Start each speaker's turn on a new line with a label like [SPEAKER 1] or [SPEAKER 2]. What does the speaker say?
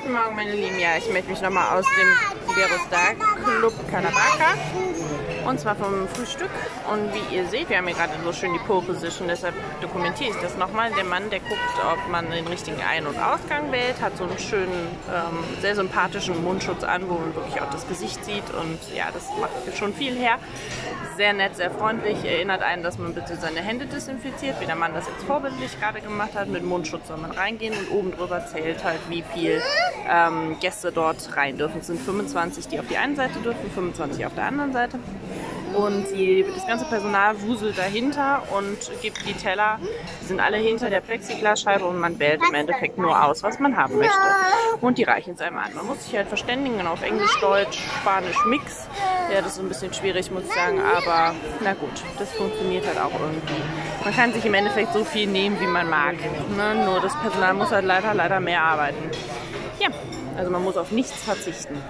[SPEAKER 1] Guten Morgen, meine Lieben. Ja, ich melde mich nochmal aus dem Iberostar Club Calabaca. Und zwar vom Frühstück. Und wie ihr seht, wir haben hier gerade so schön die Pole Position, deshalb dokumentiere ich das nochmal. Der Mann, der guckt, ob man den richtigen Ein- und Ausgang wählt, hat so einen schönen, ähm, sehr sympathischen Mundschutz an, wo man wirklich auch das Gesicht sieht. Und ja, das macht schon viel her. Sehr nett, sehr freundlich. Erinnert einen, dass man bitte seine Hände desinfiziert, wie der Mann das jetzt vorbildlich gerade gemacht hat. Mit Mundschutz soll man reingehen und oben drüber zählt halt, wie viel ähm, Gäste dort rein dürfen. Es sind 25, die auf die eine Seite dürfen, 25 auf der anderen Seite. Und die, das ganze Personal wuselt dahinter und gibt die Teller. Die sind alle hinter der Plexiglasscheibe und man wählt im Endeffekt nur aus, was man haben möchte. Und die reichen es einem an. Man muss sich halt verständigen auf Englisch, Deutsch, Spanisch, Mix. Ja, das ist ein bisschen schwierig, muss ich sagen, aber na gut, das funktioniert halt auch irgendwie. Man kann sich im Endeffekt so viel nehmen, wie man mag. Ne? Nur das Personal muss halt leider, leider mehr arbeiten. Ja, also man muss auf nichts verzichten.